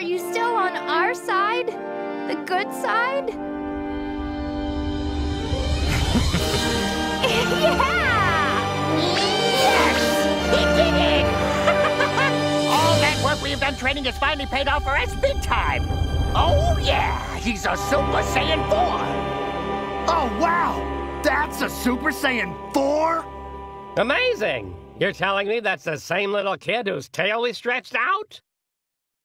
Are you still on our side? The good side? yeah! Yes! He did it! All that work we've done training has finally paid off for us big time. Oh, yeah, he's a Super Saiyan 4. Oh, wow! That's a Super Saiyan 4? Amazing! You're telling me that's the same little kid whose tail we stretched out?